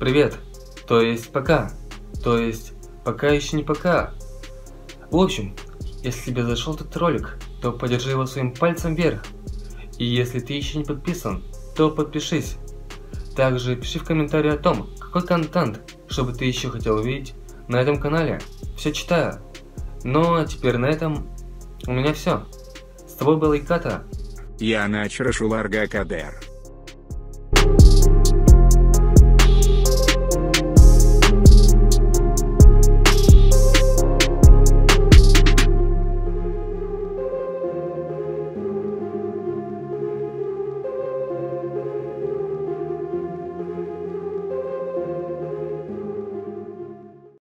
привет. То есть пока. То есть пока еще не пока. В общем, если тебе зашел этот ролик, то поддержи его своим пальцем вверх. И если ты еще не подписан, то подпишись. Также пиши в комментарии о том, какой контент, чтобы ты еще хотел увидеть на этом канале. Все читаю. Ну а теперь на этом у меня все. С тобой был Иката. Я Начрашуларга Кадер.